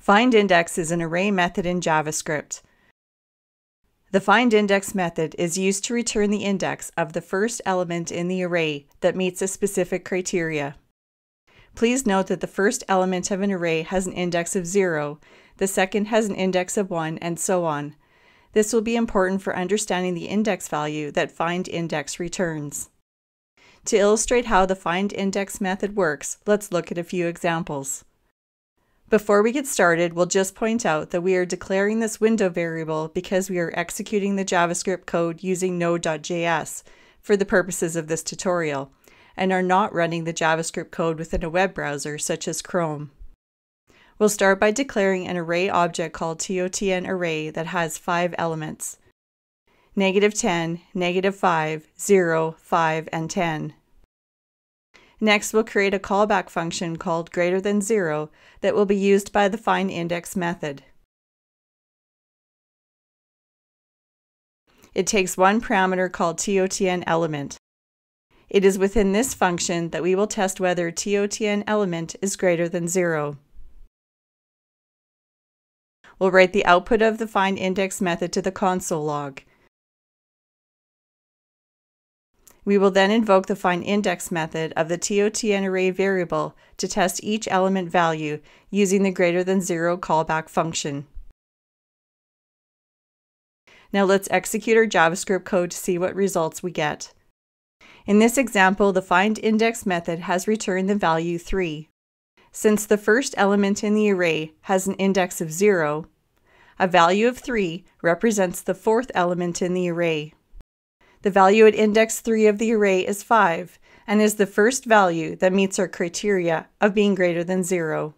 Find index is an array method in JavaScript. The findIndex method is used to return the index of the first element in the array that meets a specific criteria. Please note that the first element of an array has an index of 0, the second has an index of 1, and so on. This will be important for understanding the index value that findIndex returns. To illustrate how the findIndex method works, let's look at a few examples. Before we get started, we'll just point out that we are declaring this window variable because we are executing the JavaScript code using Node.js for the purposes of this tutorial, and are not running the JavaScript code within a web browser such as Chrome. We'll start by declaring an array object called TOTN array that has five elements, negative 10, negative 5, 0, 5, and 10. Next, we'll create a callback function called greater than zero that will be used by the find index method. It takes one parameter called TOTN element. It is within this function that we will test whether TOTN element is greater than zero. We'll write the output of the find index method to the console log. We will then invoke the findIndex method of the TOTN array variable to test each element value using the greater than zero callback function. Now let's execute our JavaScript code to see what results we get. In this example, the findIndex method has returned the value 3. Since the first element in the array has an index of 0, a value of 3 represents the fourth element in the array. The value at index 3 of the array is 5 and is the first value that meets our criteria of being greater than 0.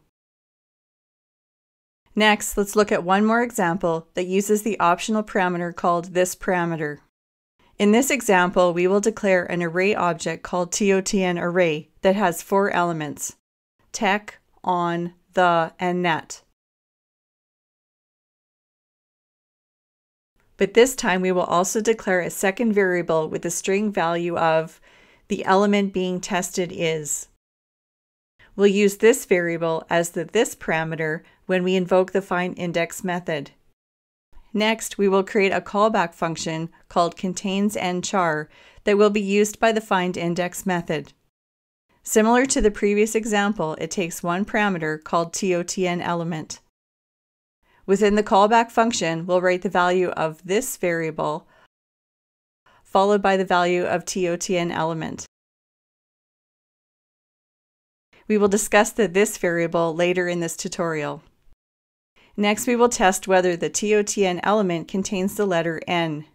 Next, let's look at one more example that uses the optional parameter called this parameter. In this example, we will declare an array object called TOTN array that has four elements, tech, on, the, and net. But this time we will also declare a second variable with the string value of the element being tested is. We'll use this variable as the this parameter when we invoke the findIndex method. Next, we will create a callback function called contains and char that will be used by the findIndex method. Similar to the previous example, it takes one parameter called TOTN element. Within the callback function, we'll write the value of this variable followed by the value of TOTN element. We will discuss the this variable later in this tutorial. Next, we will test whether the TOTN element contains the letter N.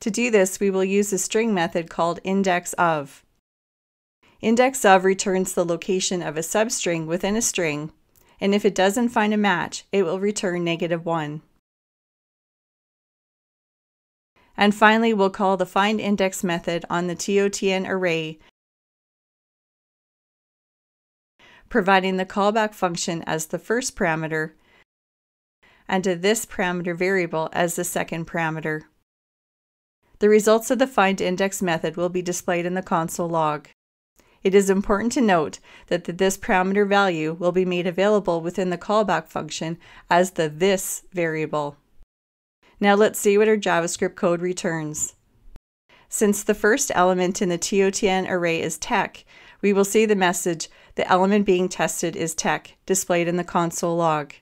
To do this, we will use a string method called index of. Index of returns the location of a substring within a string and if it doesn't find a match, it will return negative 1. And finally, we'll call the find index method on the TOTN array, providing the callback function as the first parameter and to this parameter variable as the second parameter. The results of the find index method will be displayed in the console log. It is important to note that the this parameter value will be made available within the callback function as the this variable. Now let's see what our JavaScript code returns. Since the first element in the TOTN array is tech, we will see the message, the element being tested is tech, displayed in the console log.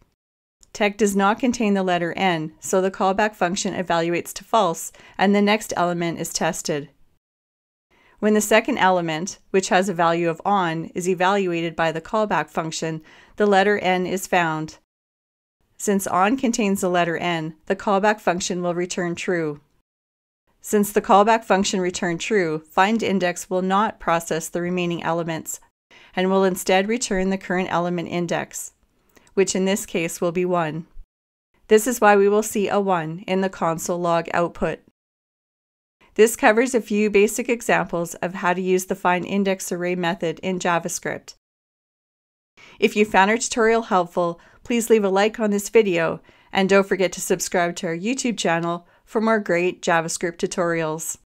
Tech does not contain the letter N, so the callback function evaluates to false, and the next element is tested. When the second element, which has a value of on, is evaluated by the callback function, the letter n is found. Since on contains the letter n, the callback function will return true. Since the callback function returned true, findIndex will not process the remaining elements and will instead return the current element index, which in this case will be 1. This is why we will see a 1 in the console log output. This covers a few basic examples of how to use the find index array method in JavaScript. If you found our tutorial helpful, please leave a like on this video and don't forget to subscribe to our YouTube channel for more great JavaScript tutorials.